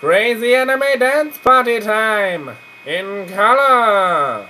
Crazy anime dance party time in color!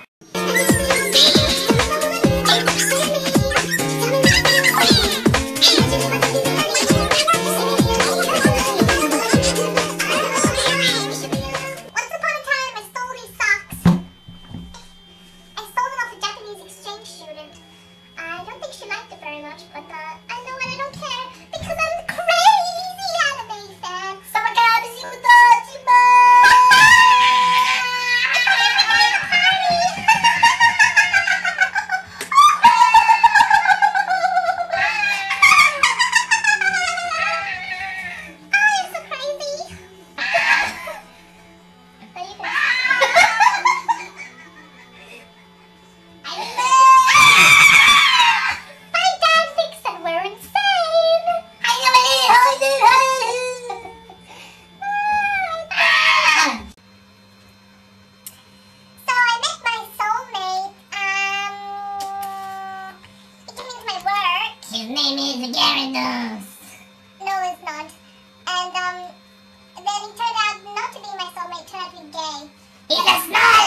name is Gyarados. No, it's not. And, um, then he turned out not to be my soulmate, turned out to be gay. He's a snob!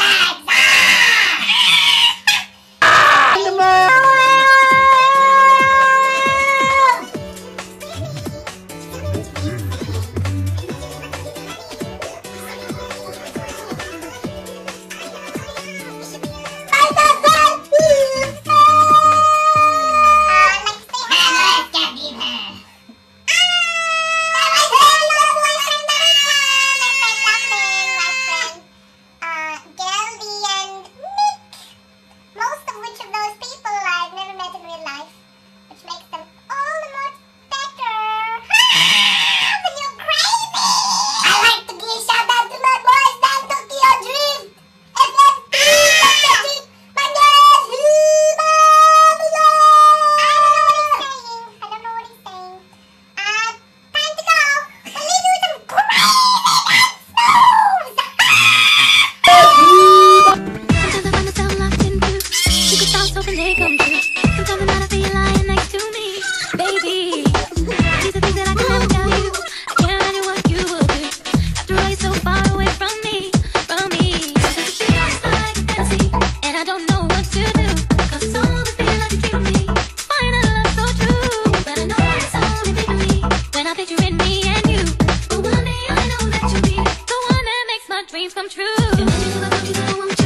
dreams come true.